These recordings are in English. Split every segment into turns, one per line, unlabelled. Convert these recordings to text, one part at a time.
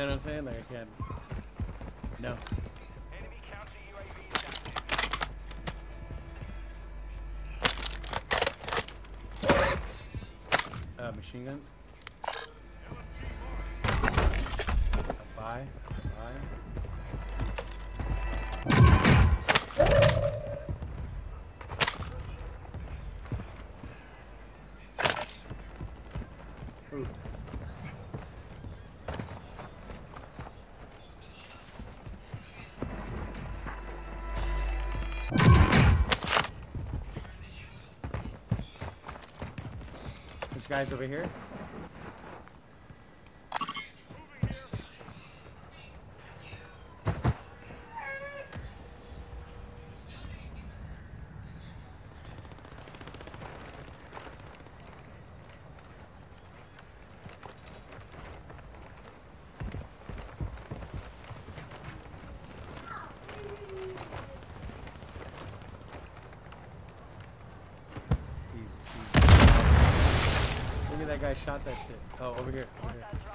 know what I'm saying? Like, I can't. No. Uh, machine guns. Bye. guys over here. I shot that shit. Oh, over here. Over here.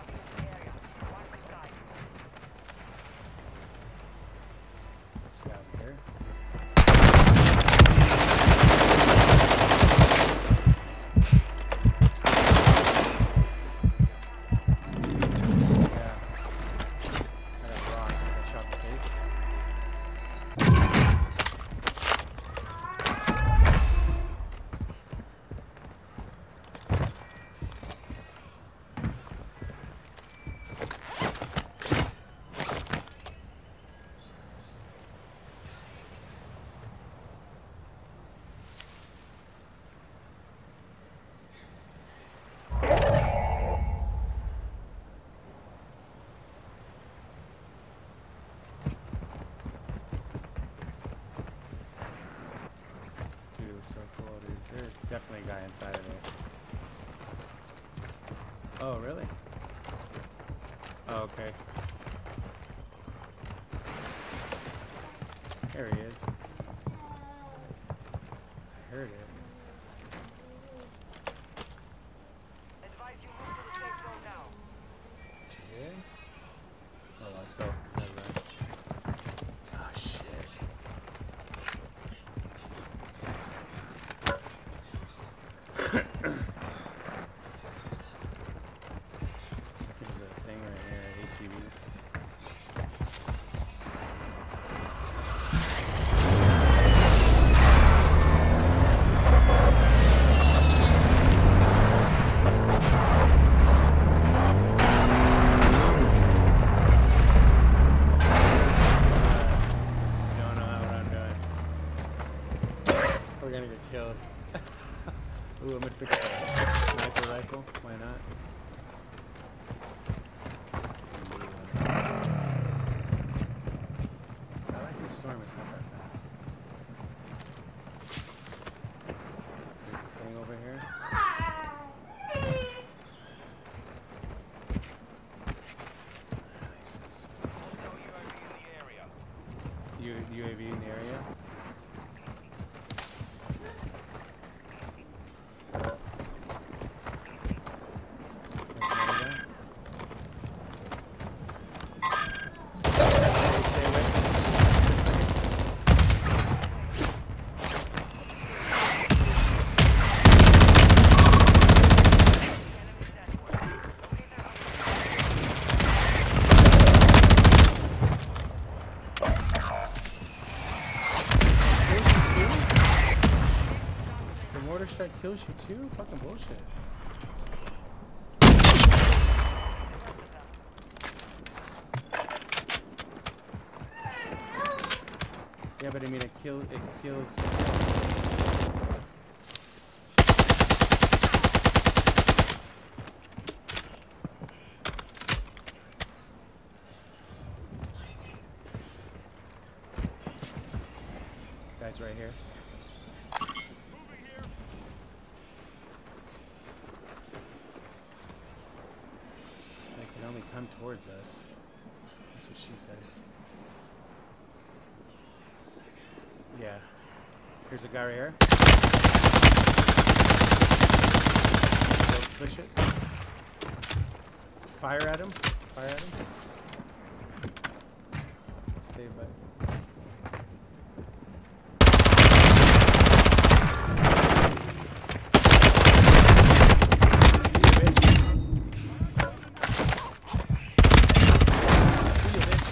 definitely a guy inside of it. Oh, really? Oh, okay. There he is. I heard it. Did? Oh, let's go. too fucking bullshit. Yeah, but I mean, it kill it kills. Guys, right here. Towards us. That's what she said. Yeah. Here's a guy right here. Push it. Fire at him. Fire at him. Stay back. See you, bitch. See you, bitch.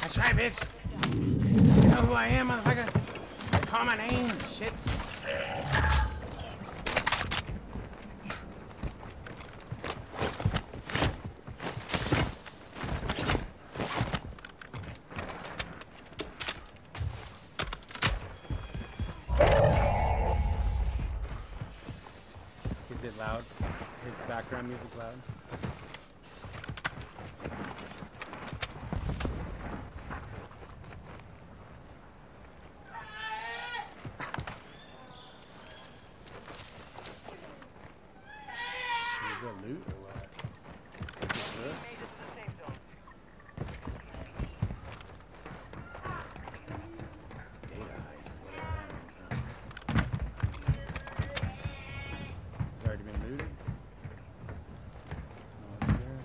That's right, bitch. You know who I am, motherfucker? Call my name. Shit. Is it loud? Is background music loud? Should we go loot or what? Is it just loot?
Made it to the safe zone.
Data heist, whatever that means, huh? Has already been looted? No one's here.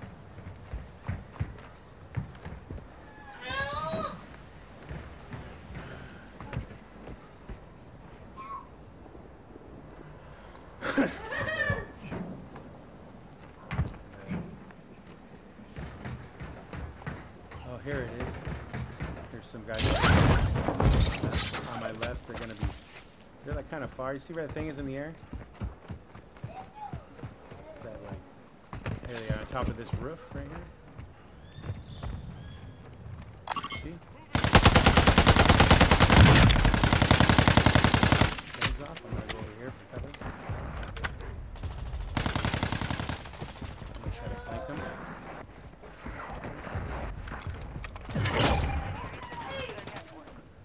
Oh, here it is. There's some guys on my left. They're gonna be. They're like kind of far. You see where the thing is in the air? That like. There they are on top of this roof right here. See? Hands off. I'm gonna go over here for cover. I'm gonna try to flank them.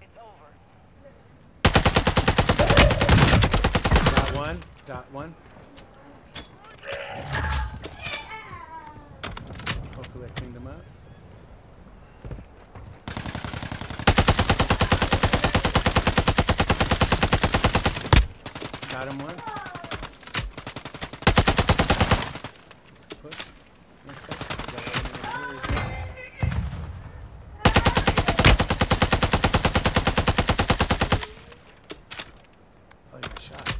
It's over.
Got one. Got one. Hopefully I cleaned them up. Got him once. Let's shot.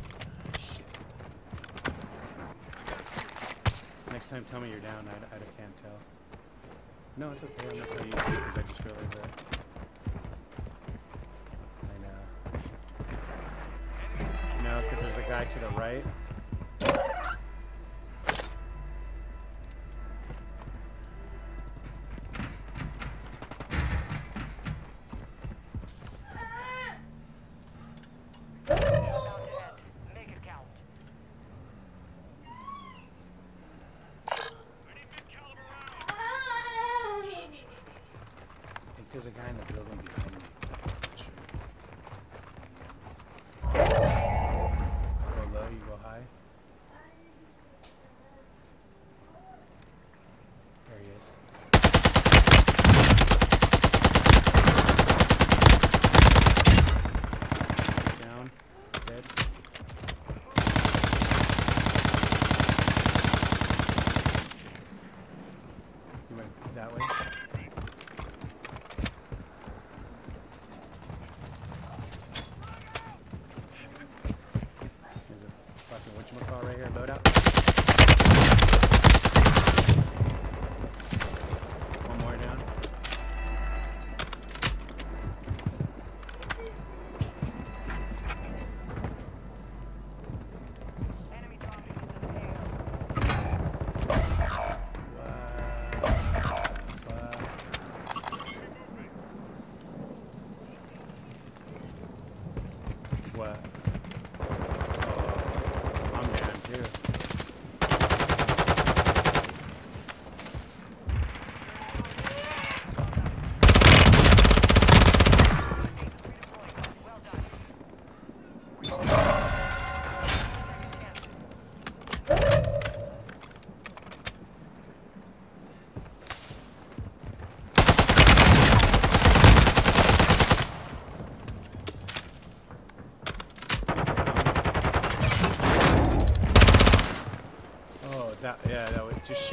Next time, tell me you're down. I, I can't tell. No, it's okay. I'm gonna tell you because I just realized guy to the right. There's a guy in the building behind me.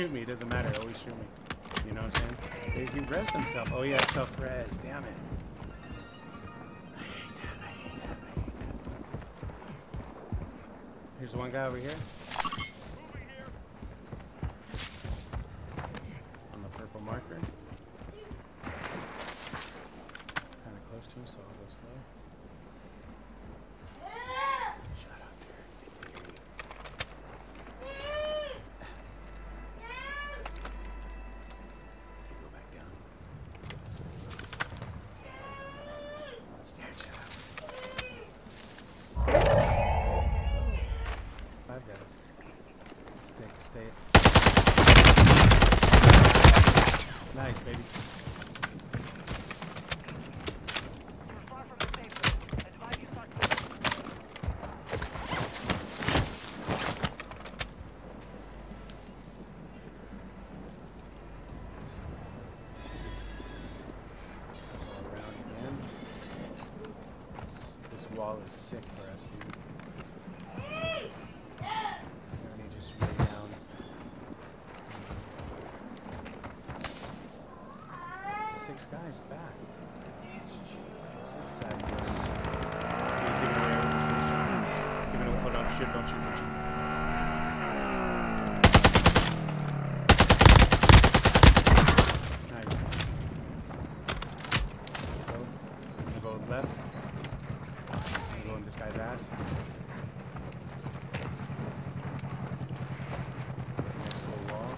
Shoot me. It doesn't matter. Always shoot me. You know what I'm saying? He, res himself. Oh yeah, self res. Damn it. I. Here's one guy over here. On the purple marker. Kinda close to him, so I'll go slow. Shut up, Derek. They can hear you. Okay, go back down. Let's go this way. Derek, shut up. Five guys. Stay, stay. Nice, baby.
You're far from the safe zone. Advise you start moving.
Go around again. This wall is sick for us, dude. Six guys back. What's this guy? He's giving away. He's giving away. Hold on, shit, don't shoot, don't shoot. Nice. Let's go. I'm gonna go left. I'm gonna go in this guy's ass. Next to the wall.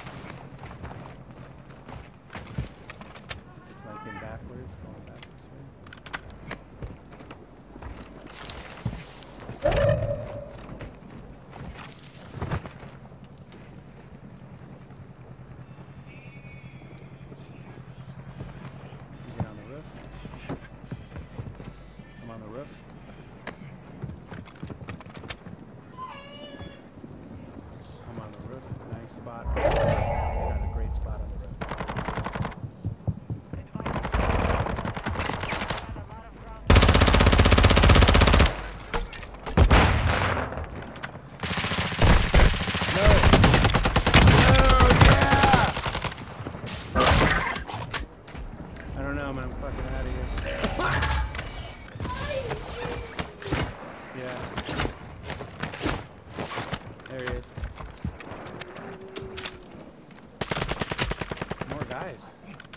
Flanking backwards, going back this way. You get on the roof. I'm on the roof. I'm on the roof. Nice spot. Got a great spot on the roof.
Advise you got a lot of ground.
No! No! Yeah! I don't know, man. I'm fucking out of here. Yeah. There he is. More